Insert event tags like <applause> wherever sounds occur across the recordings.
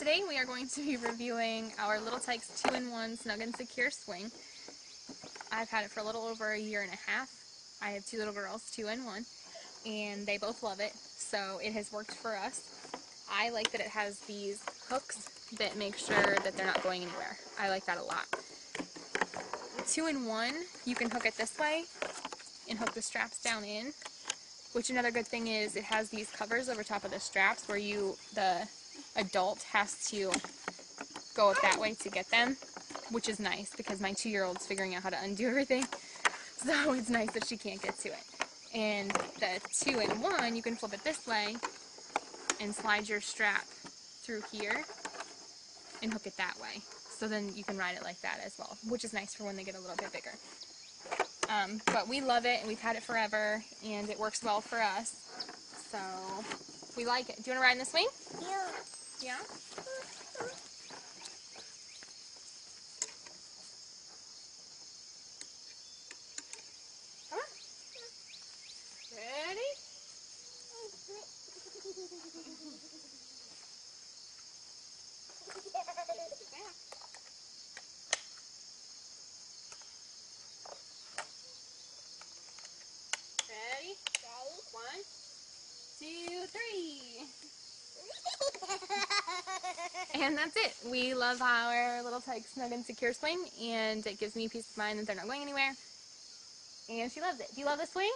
today we are going to be reviewing our Little Tikes 2-in-1 Snug and Secure Swing. I've had it for a little over a year and a half. I have two little girls, two and one, and they both love it, so it has worked for us. I like that it has these hooks that make sure that they're not going anywhere. I like that a lot. Two in one, you can hook it this way and hook the straps down in, which another good thing is it has these covers over top of the straps where you, the adult has to go up that way to get them, which is nice because my two-year-old's figuring out how to undo everything. <laughs> So it's nice that she can't get to it. And the two-in-one, you can flip it this way and slide your strap through here and hook it that way. So then you can ride it like that as well, which is nice for when they get a little bit bigger. Um, but we love it and we've had it forever and it works well for us. So we like it. Do you want to ride in the swing? Yeah. Yeah? Come on. Ready? Ready? One, two, three. And that's it. We love our little Tyke Snug and Secure swing, and it gives me peace of mind that they're not going anywhere. And she loves it. Do you love the swing?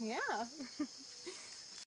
yeah. Yeah. <laughs>